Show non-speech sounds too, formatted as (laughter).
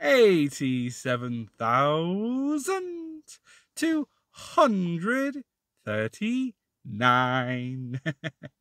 eighty-seven thousand two hundred thirty-nine. (laughs)